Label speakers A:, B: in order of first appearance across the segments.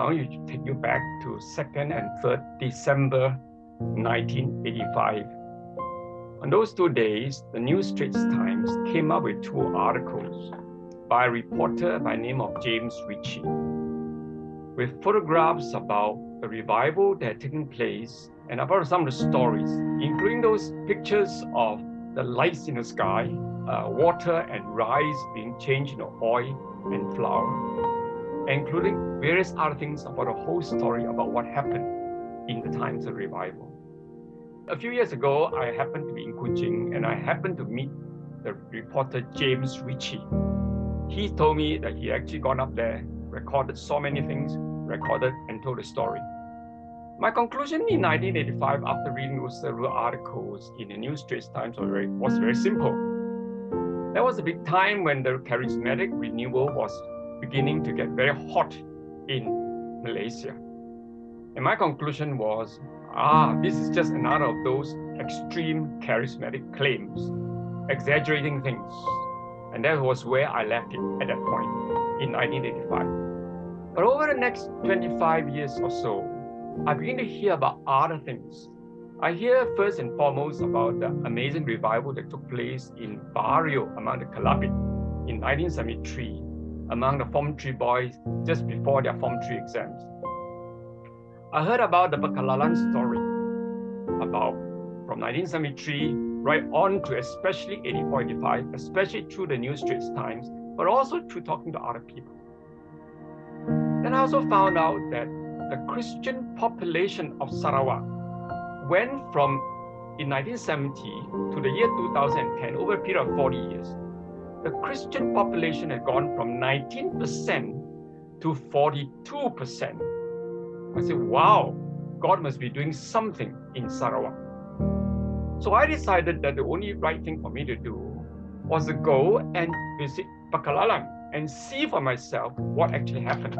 A: I want to take you back to 2nd and 3rd December 1985. On those two days, the New Straits Times came up with two articles by a reporter by name of James Ritchie, with photographs about the revival that had taken place and about some of the stories, including those pictures of the lights in the sky, uh, water and rice being changed into oil and flour, including various other things about the whole story about what happened in the times of revival. A few years ago, I happened to be in Kuching and I happened to meet the reporter James Ritchie. He told me that he actually gone up there, recorded so many things, recorded and told a story. My conclusion in 1985 after reading those several articles in the New Straits Times was very, was very simple. There was a big time when the charismatic renewal was beginning to get very hot in Malaysia. And my conclusion was ah, this is just another of those extreme charismatic claims, exaggerating things. And that was where I left it at that point in 1985. But over the next 25 years or so, I begin to hear about other things. I hear first and foremost about the amazing revival that took place in Bario among the Kelabit in 1973 among the Form 3 boys just before their Form 3 exams. I heard about the Ba'Kelalan story about from 1973 right on to especially 84, 85, especially through the New Straits Times, but also through talking to other people. Then I also found out that the Christian population of Sarawak went from in 1970 to the year 2010, over a period of 40 years, the Christian population had gone from 19% to 42%. I said, wow, God must be doing something in Sarawak. So I decided that the only right thing for me to do was to go and visit Ba'Kelalan and see for myself what actually happened.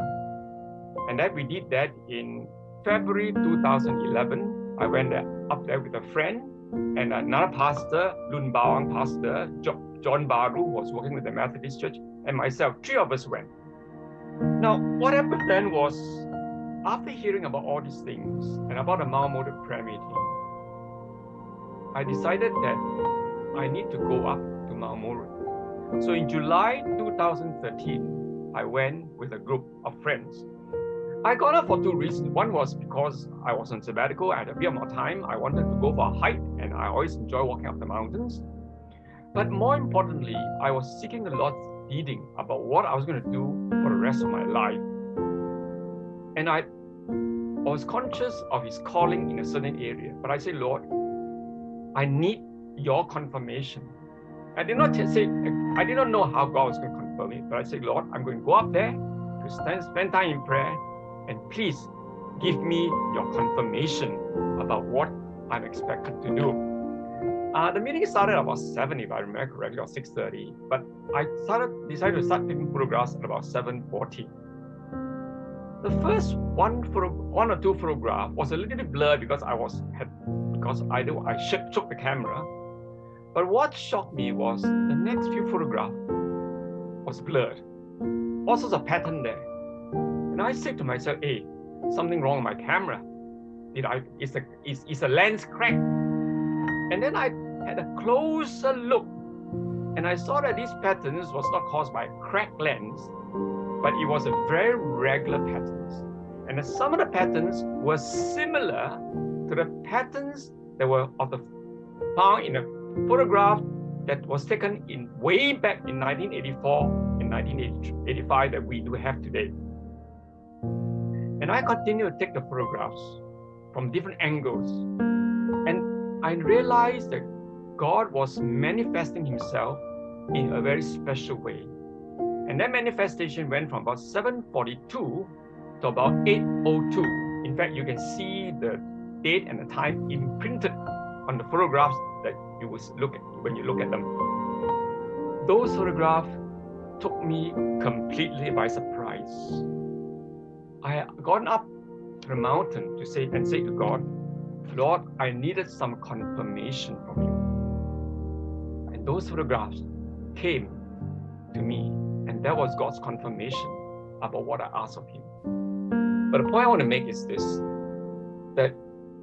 A: And that we did that in February 2011. I went up there with a friend and another pastor, Lun Bawang pastor, John Baru, was working with the Methodist Church, and myself. Three of us went. Now, what happened then was after hearing about all these things and about the Mount Murud prayer meeting, I decided that I need to go up to Mount Murud. So in July 2013, I went with a group of friends. I got up for two reasons. One was because I was on sabbatical, I had a bit more time. I wanted to go for a hike, and I always enjoy walking up the mountains. But more importantly, I was seeking the Lord's leading about what I was going to do for the rest of my life. And I was conscious of his calling in a certain area. But I said, Lord, I need your confirmation. I did not say, I did not know how God was going to confirm it, but I said, Lord, I'm going to go up there to stand, spend time in prayer, and please give me your confirmation about what I'm expected to do. Uh, the meeting started about 7, if I remember correctly, or 6.30, but I started decided to start taking photographs at about 7.40. The first one photo, one or two photograph was a little bit blurred because I was had because I do I shook, the camera. But what shocked me was the next few photograph was blurred. All sorts of pattern there. And I said to myself, hey, something wrong with my camera. Did I is the is, is a lens crack? And then I had a closer look and I saw that these patterns was not caused by cracked lens, but it was a very regular patterns. And some of the patterns were similar to the patterns that were of the found in a photograph that was taken in way back in 1984 and 1985 that we do have today. And I continued to take the photographs from different angles. And I realized that God was manifesting himself in a very special way. And that manifestation went from about 742 to about 802. In fact, you can see the date and the time imprinted on the photographs that you will look at when you look at them. Those photographs took me completely by surprise. I had gone up the mountain to say and say to God, Lord, I needed some confirmation from you. Those photographs came to me and that was God's confirmation about what I asked of Him. But the point I want to make is this that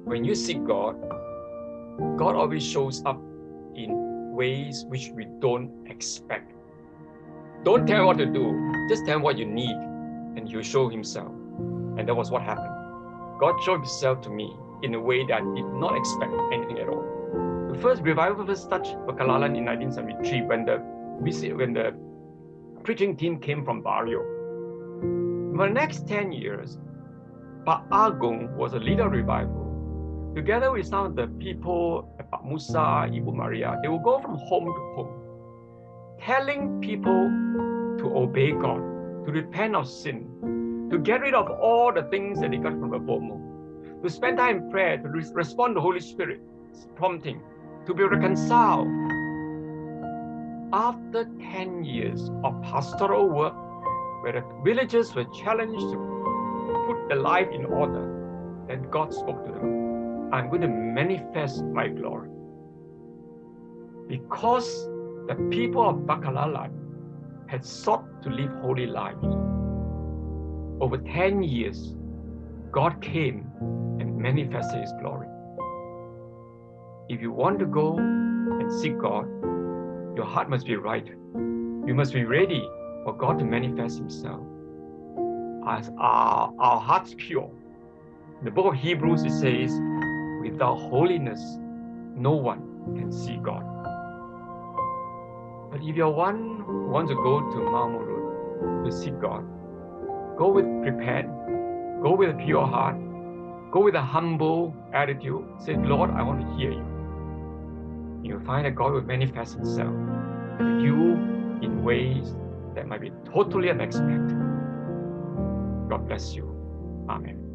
A: when you seek God, God always shows up in ways which we don't expect. Don't tell him what to do, just tell him what you need, and he'll show himself. And that was what happened. God showed himself to me in a way that I did not expect anything at all. The first revival first touched Ba'Kelalan in 1973 when the when the preaching team came from Bario. For the next 10 years, Pak Agong was a leader revival. Together with some of the people, Pak Musa, Ibu Maria, they will go from home to home, telling people to obey God, to repent of sin, to get rid of all the things that they got from the bomoh, to spend time in prayer, to re- respond to the Holy Spirit's prompting, to be reconciled. After 10 years of pastoral work, where the villagers were challenged to put their life in order, then God spoke to them. I'm going to manifest my glory. Because the people of Ba'Kelalan had sought to live holy lives. Over 10 years, God came and manifested his glory. If you want to go and seek God, your heart must be right. You must be ready for God to manifest himself. As our, our hearts pure. In the book of Hebrews, it says, without holiness, no one can see God. But if you're one who wants to go to Mount to seek God, go with prepared, go with a pure heart, go with a humble attitude. Say, Lord, I want to hear you. You'll find that God will manifest Himself to you in ways that might be totally unexpected. God bless you. Amen.